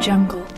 jungle.